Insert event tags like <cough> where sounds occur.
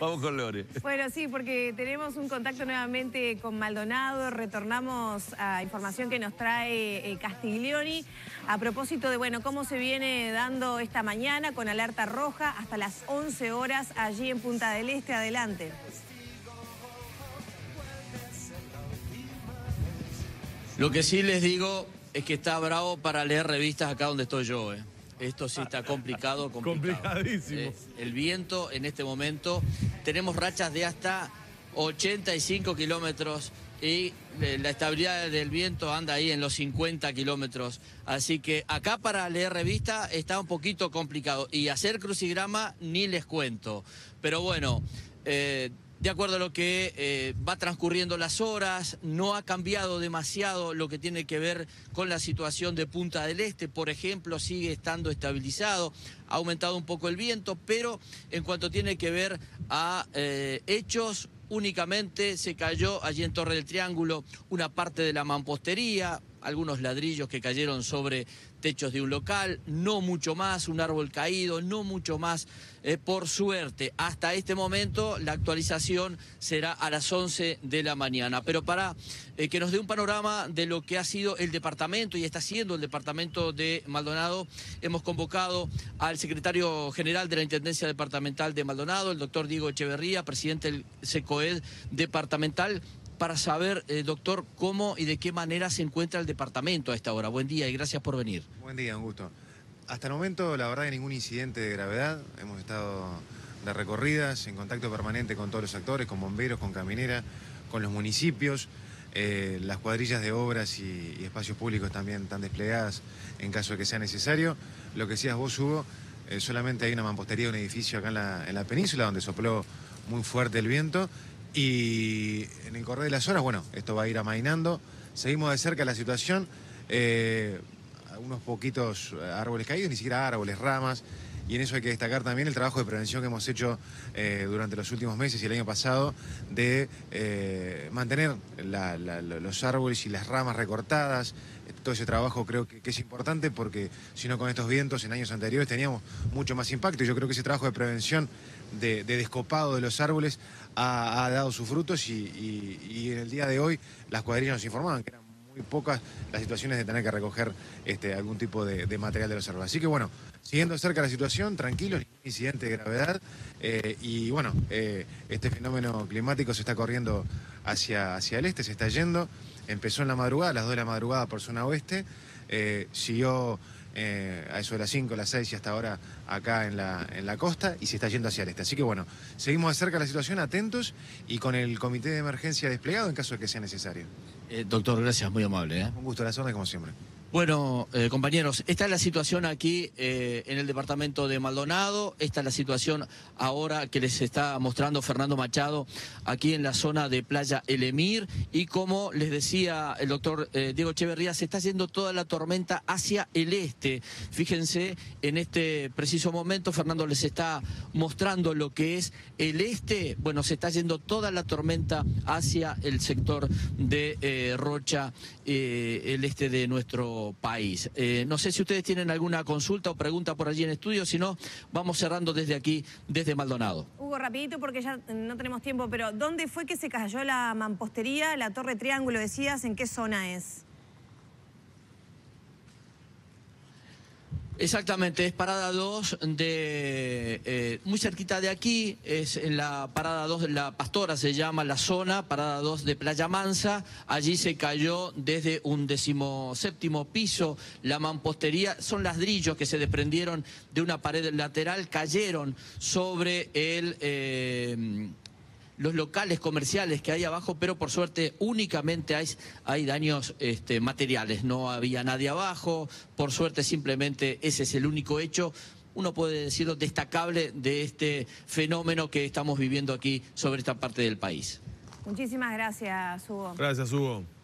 Vamos con Lore. Bueno, sí, porque tenemos un contacto nuevamente con Maldonado, retornamos a información que nos trae eh, Castiglioni a propósito de, bueno, cómo se viene dando esta mañana con alerta roja hasta las 11 horas allí en Punta del Este. Adelante. Lo que sí les digo es que está bravo para leer revistas acá donde estoy yo, ¿eh? Esto sí está complicado, <laughs> complicado. Complicadísimo. Eh, el viento en este momento, tenemos rachas de hasta 85 kilómetros y eh, la estabilidad del viento anda ahí en los 50 kilómetros. Así que acá para leer revista está un poquito complicado. Y hacer crucigrama ni les cuento. Pero bueno, eh, de acuerdo a lo que eh, va transcurriendo las horas, no ha cambiado demasiado lo que tiene que ver con la situación de Punta del Este, por ejemplo, sigue estando estabilizado, ha aumentado un poco el viento, pero en cuanto tiene que ver a eh, hechos, únicamente se cayó allí en Torre del Triángulo una parte de la mampostería, algunos ladrillos que cayeron sobre techos de un local, no mucho más, un árbol caído, no mucho más, eh, por suerte. Hasta este momento la actualización será a las 11 de la mañana. Pero para eh, que nos dé un panorama de lo que ha sido el departamento y está siendo el departamento de Maldonado, hemos convocado al secretario general de la Intendencia Departamental de Maldonado, el doctor Diego Echeverría, presidente del SECOED departamental para saber, eh, doctor, cómo y de qué manera se encuentra el departamento a esta hora. Buen día y gracias por venir. Buen día, un gusto. Hasta el momento, la verdad, que ningún incidente de gravedad. Hemos estado de recorridas, en contacto permanente con todos los actores, con bomberos, con caminera, con los municipios. Eh, las cuadrillas de obras y, espacios públicos también están desplegadas en caso de que sea necesario. Lo que decías vos, Hugo, eh, solamente hay una mampostería un edificio acá en la península donde sopló muy fuerte el viento y en el correr de las horas, bueno, esto va a ir amainando. Seguimos de cerca la situación. Eh, unos poquitos árboles caídos, ni siquiera árboles, ramas. Y en eso hay que destacar también el trabajo de prevención que hemos hecho eh, durante los últimos meses y el año pasado de eh, mantener los árboles y las ramas recortadas. Todo ese trabajo creo que, es importante porque si no con estos vientos en años anteriores teníamos mucho más impacto. Y yo creo que ese trabajo de prevención de, de descopado de los árboles ha, dado sus frutos y, y- y en el día de hoy las cuadrillas nos informaban que eran muy pocas las situaciones de tener que recoger este, algún tipo de, material de los árboles. Así que bueno, siguiendo cerca la situación, tranquilos, ningún incidente de gravedad. eh, y bueno, eh, este fenómeno climático se está corriendo hacia, hacia el este, se está yendo. Empezó en la madrugada, las 2 de la madrugada por zona oeste, eh, siguió eh, a eso de las 5, las 6 y hasta ahora acá en la, en la costa y se está yendo hacia el este. Así que bueno, seguimos de cerca la situación, atentos y con el comité de emergencia desplegado en caso de que sea necesario. Eh, doctor, gracias, muy amable. ¿eh? Un gusto, a las como siempre. Bueno, eh, compañeros, esta es la situación aquí eh, en el departamento de Maldonado, esta es la situación ahora que les está mostrando Fernando Machado aquí en la zona de Playa El Emir. Y como les decía el doctor eh, Diego Echeverría, se está yendo toda la tormenta hacia el este. Fíjense, en este preciso momento Fernando les está mostrando lo que es el este, bueno, se está yendo toda la tormenta hacia el sector de eh, Rocha, el este de país. Eh, no sé si ustedes tienen alguna consulta o pregunta por allí en estudio, si no, vamos cerrando desde aquí, desde Maldonado. Hugo, rapidito porque ya no tenemos tiempo, pero ¿dónde fue que se cayó la mampostería, la Torre Triángulo, decías? ¿En qué zona es? Exactamente, es parada 2 de eh, muy cerquita de aquí, es en la parada 2 de la Pastora, se llama la zona, parada 2 de Playa Mansa, allí se cayó desde un decimoséptimo piso la mampostería, son ladrillos que se desprendieron de una pared lateral, cayeron sobre el... eh, los locales comerciales que hay abajo, pero por suerte únicamente hay, hay daños este, materiales, no había nadie abajo, por suerte simplemente ese es el único hecho, uno puede decirlo, destacable de este fenómeno que estamos viviendo aquí sobre esta parte del país. Muchísimas gracias, Hugo. Gracias, Hugo.